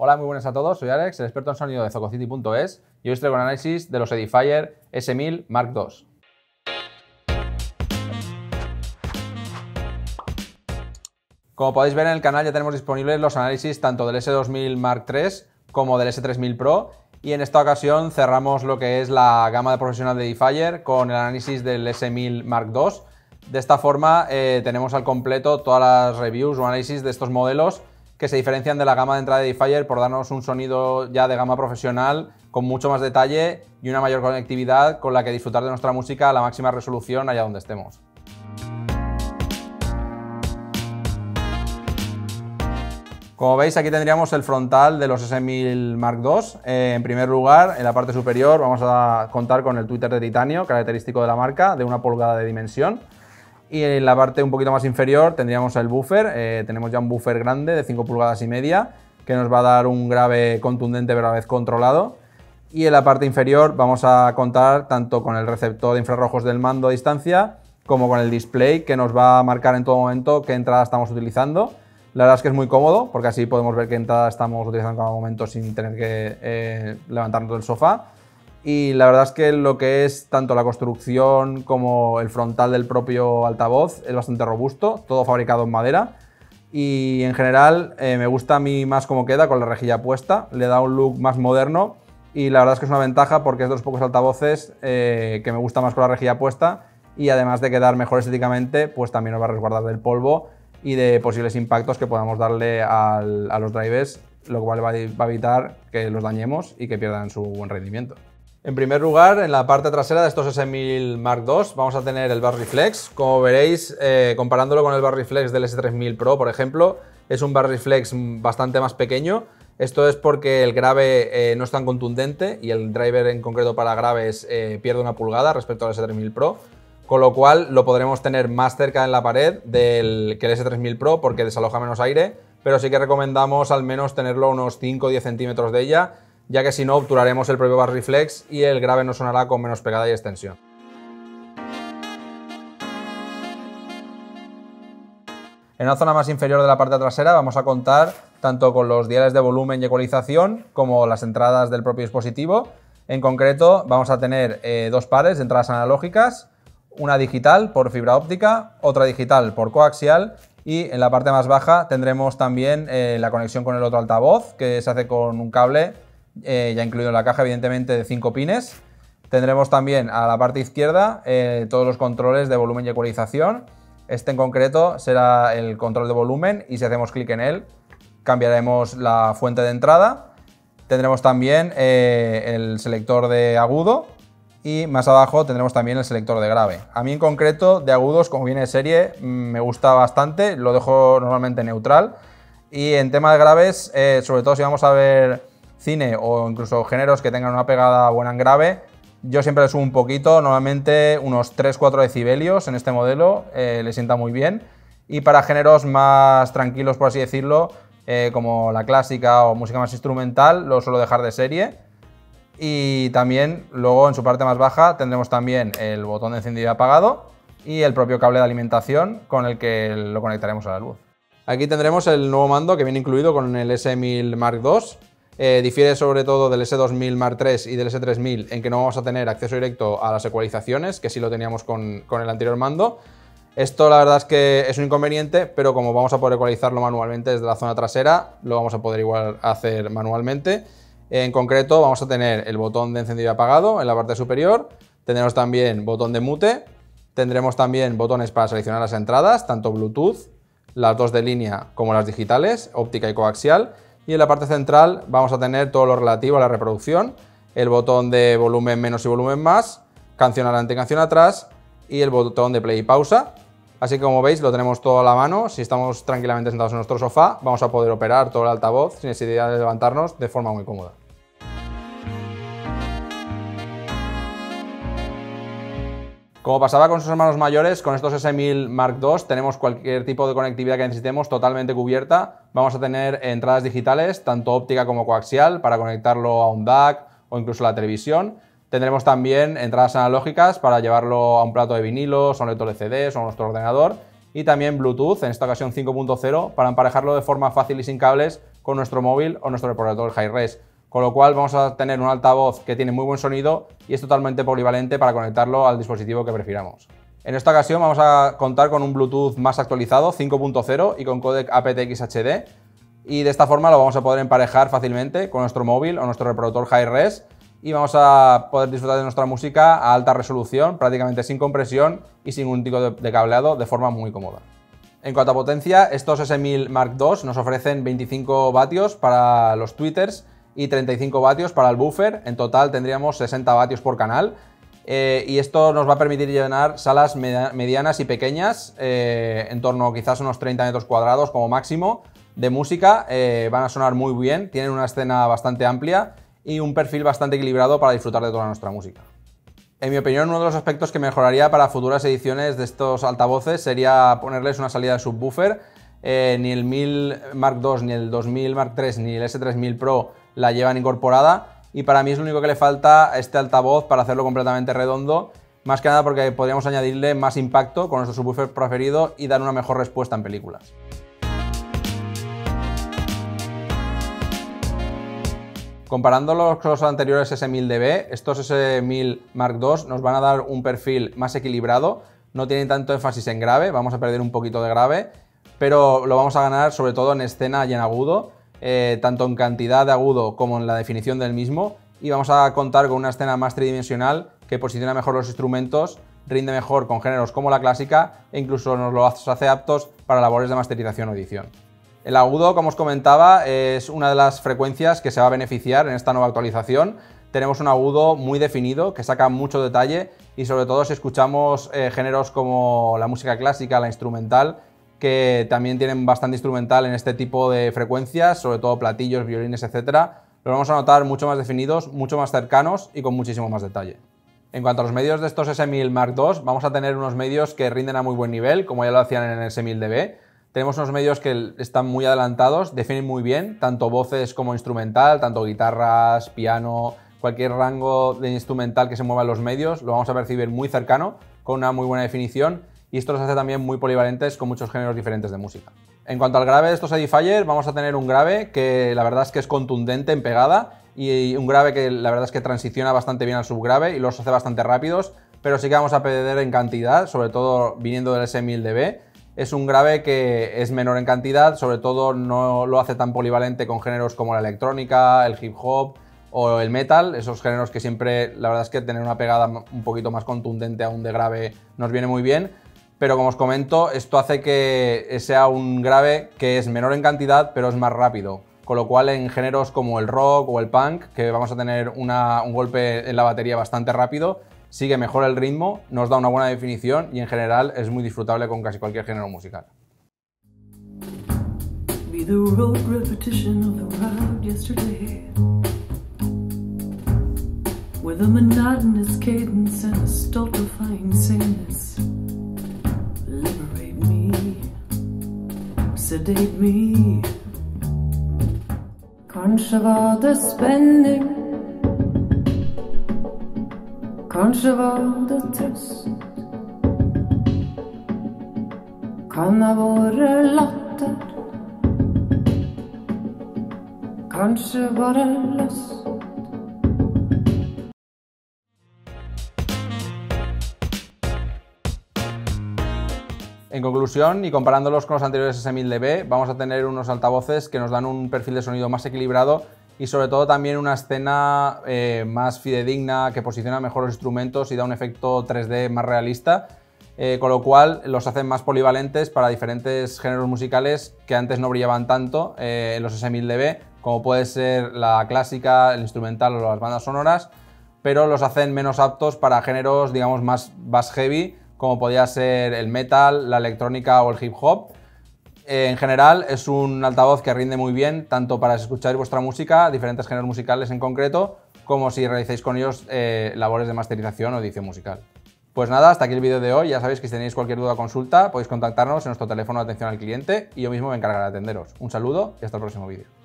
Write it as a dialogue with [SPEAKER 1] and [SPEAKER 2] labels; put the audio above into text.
[SPEAKER 1] Hola, muy buenas a todos. Soy Alex, el experto en sonido de Zococity.es y hoy estoy con análisis de los Edifier S1000 Mark II. Como podéis ver en el canal ya tenemos disponibles los análisis tanto del S2000 Mark III como del S3000 Pro y en esta ocasión cerramos lo que es la gama de profesional de Edifier con el análisis del S1000 Mark II. De esta forma eh, tenemos al completo todas las reviews o análisis de estos modelos que se diferencian de la gama de entrada de Edifier por darnos un sonido ya de gama profesional con mucho más detalle y una mayor conectividad con la que disfrutar de nuestra música a la máxima resolución allá donde estemos. Como veis aquí tendríamos el frontal de los S1000 Mark II. Eh, en primer lugar, en la parte superior vamos a contar con el tweeter de titanio, característico de la marca, de una pulgada de dimensión. Y en la parte un poquito más inferior tendríamos el buffer. Eh, tenemos ya un buffer grande de 5 pulgadas y media que nos va a dar un grave contundente pero a la vez controlado. Y en la parte inferior vamos a contar tanto con el receptor de infrarrojos del mando a distancia como con el display que nos va a marcar en todo momento qué entrada estamos utilizando la verdad es que es muy cómodo porque así podemos ver qué entrada estamos utilizando en cada momento sin tener que eh, levantarnos del sofá. Y la verdad es que lo que es tanto la construcción como el frontal del propio altavoz es bastante robusto, todo fabricado en madera. Y en general eh, me gusta a mí más cómo queda con la rejilla puesta, le da un look más moderno y la verdad es que es una ventaja porque es de los pocos altavoces eh, que me gusta más con la rejilla puesta y además de quedar mejor estéticamente, pues también nos va a resguardar del polvo y de posibles impactos que podamos darle a los drivers, lo cual va a evitar que los dañemos y que pierdan su buen rendimiento. En primer lugar, en la parte trasera de estos S1000 Mark II vamos a tener el Bar Reflex. Como veréis, eh, comparándolo con el Bar Reflex del S3000 Pro, por ejemplo, es un Bar Reflex bastante más pequeño. Esto es porque el grave eh, no es tan contundente y el driver en concreto para graves eh, pierde una pulgada respecto al S3000 Pro con lo cual lo podremos tener más cerca en la pared del, que el S3000 Pro porque desaloja menos aire, pero sí que recomendamos al menos tenerlo unos 5 o 10 centímetros de ella, ya que si no obturaremos el propio bar reflex y el grave no sonará con menos pegada y extensión. En la zona más inferior de la parte trasera vamos a contar tanto con los diales de volumen y ecualización como las entradas del propio dispositivo. En concreto vamos a tener eh, dos pares de entradas analógicas, una digital por fibra óptica, otra digital por coaxial y en la parte más baja tendremos también eh, la conexión con el otro altavoz que se hace con un cable eh, ya incluido en la caja evidentemente de 5 pines. Tendremos también a la parte izquierda eh, todos los controles de volumen y ecualización. Este en concreto será el control de volumen y si hacemos clic en él cambiaremos la fuente de entrada. Tendremos también el selector de agudo y más abajo tendremos también el selector de grave. A mí en concreto de agudos, como viene de serie, mm, me gusta bastante, lo dejo normalmente neutral. Y en tema de graves, eh, sobre todo si vamos a ver cine o incluso géneros que tengan una pegada buena en grave, yo siempre le subo un poquito, normalmente unos 3-4 decibelios en este modelo, eh, le sienta muy bien. Y para géneros más tranquilos, por así decirlo, eh, como la clásica o música más instrumental, lo suelo dejar de serie y también luego en su parte más baja tendremos también el botón de encendido y apagado y el propio cable de alimentación con el que lo conectaremos a la luz. Aquí tendremos el nuevo mando que viene incluido con el S1000 Mark II. Eh, difiere sobre todo del S2000 Mark III y del S3000 en que no vamos a tener acceso directo a las ecualizaciones, que sí lo teníamos con, con el anterior mando. Esto la verdad es que es un inconveniente, pero como vamos a poder ecualizarlo manualmente desde la zona trasera, lo vamos a poder igual hacer manualmente. En concreto vamos a tener el botón de encendido y apagado en la parte superior, tendremos también botón de mute, tendremos también botones para seleccionar las entradas, tanto Bluetooth, las dos de línea como las digitales, óptica y coaxial, y en la parte central vamos a tener todo lo relativo a la reproducción, el botón de volumen menos y volumen más, canción adelante y canción atrás, y el botón de play y pausa, Así que como veis lo tenemos todo a la mano, si estamos tranquilamente sentados en nuestro sofá vamos a poder operar todo el altavoz sin necesidad de levantarnos de forma muy cómoda. Como pasaba con sus hermanos mayores, con estos S1000 Mark II tenemos cualquier tipo de conectividad que necesitemos totalmente cubierta. Vamos a tener entradas digitales, tanto óptica como coaxial, para conectarlo a un DAC o incluso a la televisión. Tendremos también entradas analógicas para llevarlo a un plato de vinilos, a un lector de CDs o a nuestro ordenador. Y también Bluetooth, en esta ocasión 5.0, para emparejarlo de forma fácil y sin cables con nuestro móvil o nuestro reproductor hi-res. Con lo cual vamos a tener un altavoz que tiene muy buen sonido y es totalmente polivalente para conectarlo al dispositivo que prefiramos. En esta ocasión vamos a contar con un Bluetooth más actualizado, 5.0 y con codec aptX HD. Y de esta forma lo vamos a poder emparejar fácilmente con nuestro móvil o nuestro reproductor hi-res y vamos a poder disfrutar de nuestra música a alta resolución, prácticamente sin compresión y sin ningún tipo de cableado de forma muy cómoda. En cuanto a potencia, estos S1000 Mark II nos ofrecen 25 vatios para los tweeters y 35 vatios para el buffer. En total tendríamos 60 vatios por canal. Eh, y esto nos va a permitir llenar salas medianas y pequeñas, eh, en torno quizás unos 30 metros cuadrados como máximo, de música. Eh, van a sonar muy bien, tienen una escena bastante amplia y un perfil bastante equilibrado para disfrutar de toda nuestra música. En mi opinión, uno de los aspectos que mejoraría para futuras ediciones de estos altavoces sería ponerles una salida de subwoofer. Ni el 1000 Mark II, ni el 2000 Mark III, ni el S3000 Pro la llevan incorporada y para mí es lo único que le falta este altavoz para hacerlo completamente redondo, más que nada porque podríamos añadirle más impacto con nuestro subwoofer preferido y dar una mejor respuesta en películas. Comparándolos con los anteriores S1000DB, estos S1000 Mark II nos van a dar un perfil más equilibrado, no tienen tanto énfasis en grave, vamos a perder un poquito de grave, pero lo vamos a ganar sobre todo en escena y en agudo, eh, tanto en cantidad de agudo como en la definición del mismo, y vamos a contar con una escena más tridimensional que posiciona mejor los instrumentos, rinde mejor con géneros como la clásica e incluso nos lo hace aptos para labores de masterización o edición. El agudo, como os comentaba, es una de las frecuencias que se va a beneficiar en esta nueva actualización. Tenemos un agudo muy definido que saca mucho detalle y sobre todo si escuchamos eh, géneros como la música clásica, la instrumental, que también tienen bastante instrumental en este tipo de frecuencias, sobre todo platillos, violines, etc., los vamos a notar mucho más definidos, mucho más cercanos y con muchísimo más detalle. En cuanto a los medios de estos S1000 Mark II, vamos a tener unos medios que rinden a muy buen nivel, como ya lo hacían en el S1000DB, tenemos unos medios que están muy adelantados, definen muy bien, tanto voces como instrumental, tanto guitarras, piano, cualquier rango de instrumental que se mueva en los medios, lo vamos a percibir muy cercano, con una muy buena definición, y esto los hace también muy polivalentes con muchos géneros diferentes de música. En cuanto al grave de estos Edifier, vamos a tener un grave que la verdad es que es contundente en pegada, y un grave que la verdad es que transiciona bastante bien al subgrave y los hace bastante rápidos, pero sí que vamos a perder en cantidad, sobre todo viniendo del S1000DB, es un grave que es menor en cantidad, sobre todo no lo hace tan polivalente con géneros como la electrónica, el hip hop o el metal, esos géneros que siempre, la verdad es que tener una pegada un poquito más contundente aún de grave nos viene muy bien, pero como os comento, esto hace que sea un grave que es menor en cantidad, pero es más rápido, con lo cual en géneros como el rock o el punk, que vamos a tener un golpe en la batería bastante rápido, sigue mejor el ritmo, nos da una buena definición y en general es muy disfrutable con casi cualquier género musical. With a monotonous cadence and a stultifying sameness sedate me Kanskje var det spenning Kanskje var det trøst. Kan ha vært latter. Kanskje bare lyst. En conclusión, y comparándolos con los anteriores S1000DB, vamos a tener unos altavoces que nos dan un perfil de sonido más equilibrado y sobre todo también una escena eh, más fidedigna que posiciona mejor los instrumentos y da un efecto 3D más realista, eh, con lo cual los hacen más polivalentes para diferentes géneros musicales que antes no brillaban tanto eh, en los S1000DB, como puede ser la clásica, el instrumental o las bandas sonoras, pero los hacen menos aptos para géneros, digamos, más bass heavy, como podría ser el metal, la electrónica o el hip hop, en general es un altavoz que rinde muy bien tanto para escuchar vuestra música, diferentes géneros musicales en concreto, como si realizáis con ellos eh, labores de masterización o edición musical. Pues nada, hasta aquí el vídeo de hoy. Ya sabéis que si tenéis cualquier duda o consulta podéis contactarnos en nuestro teléfono de atención al cliente y yo mismo me encargaré de atenderos. Un saludo y hasta el próximo vídeo.